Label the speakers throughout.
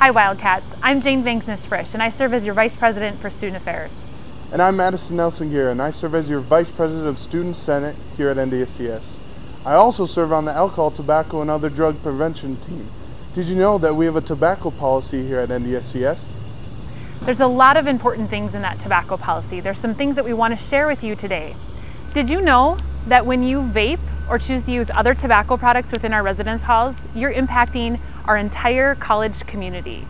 Speaker 1: Hi Wildcats, I'm Jane Vangsness Frisch and I serve as your Vice President for Student Affairs.
Speaker 2: And I'm Madison Nelson Gear and I serve as your Vice President of Student Senate here at NDSCS. I also serve on the Alcohol, Tobacco, and Other Drug Prevention team. Did you know that we have a tobacco policy here at NDSCS?
Speaker 1: There's a lot of important things in that tobacco policy. There's some things that we want to share with you today. Did you know that when you vape or choose to use other tobacco products within our residence halls, you're impacting our entire college community?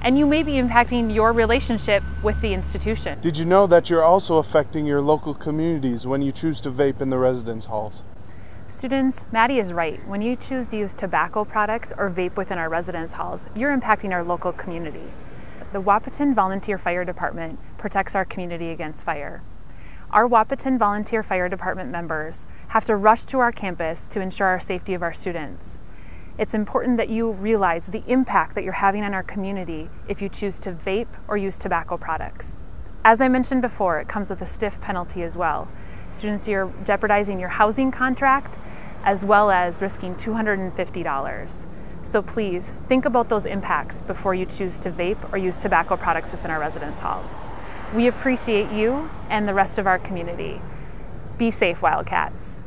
Speaker 1: And you may be impacting your relationship with the institution.
Speaker 2: Did you know that you're also affecting your local communities when you choose to vape in the residence halls?
Speaker 1: Students, Maddie is right. When you choose to use tobacco products or vape within our residence halls, you're impacting our local community. The Wahpeton Volunteer Fire Department protects our community against fire. Our Wahpeton Volunteer Fire Department members have to rush to our campus to ensure our safety of our students. It's important that you realize the impact that you're having on our community if you choose to vape or use tobacco products. As I mentioned before, it comes with a stiff penalty as well. Students, you're jeopardizing your housing contract as well as risking $250. So please think about those impacts before you choose to vape or use tobacco products within our residence halls. We appreciate you and the rest of our community. Be safe, Wildcats.